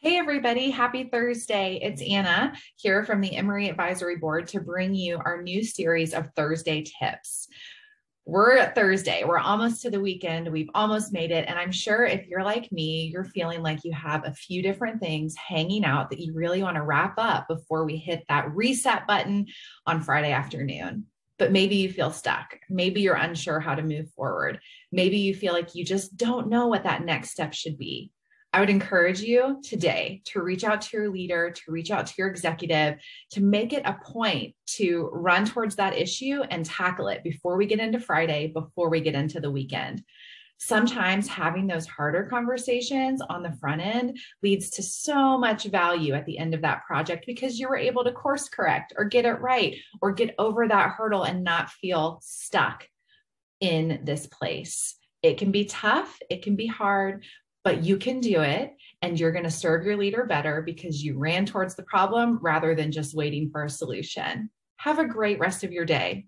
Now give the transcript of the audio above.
Hey, everybody. Happy Thursday. It's Anna here from the Emmre Advisory Board to bring you our new series of Thursday tips. We're at Thursday. We're almost to the weekend. We've almost made it. And I'm sure if you're like me, you're feeling like you have a few different things hanging out that you really want to wrap up before we hit that reset button on Friday afternoon but maybe you feel stuck. Maybe you're unsure how to move forward. Maybe you feel like you just don't know what that next step should be. I would encourage you today to reach out to your leader, to reach out to your executive, to make it a point to run towards that issue and tackle it before we get into Friday, before we get into the weekend. Sometimes having those harder conversations on the front end leads to so much value at the end of that project because you were able to course correct or get it right or get over that hurdle and not feel stuck in this place. It can be tough, it can be hard, but you can do it and you're going to serve your leader better because you ran towards the problem rather than just waiting for a solution. Have a great rest of your day.